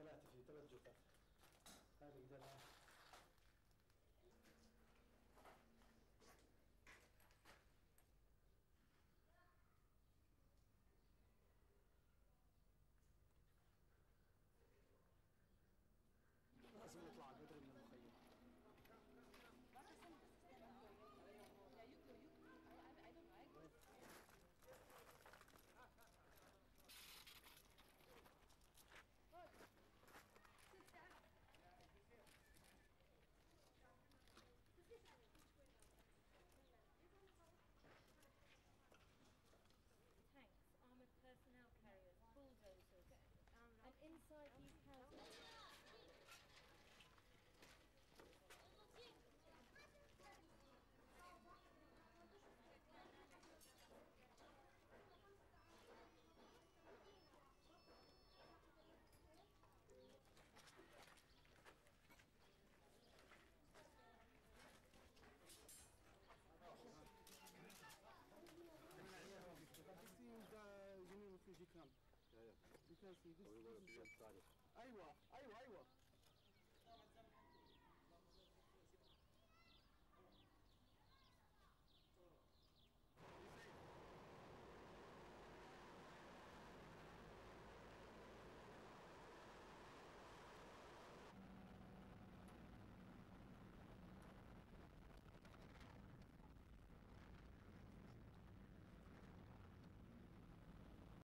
ثلاثة في ثلاث جثث. هذه قدرنا inside these houses. Thank you. ايوه ايوه ايوه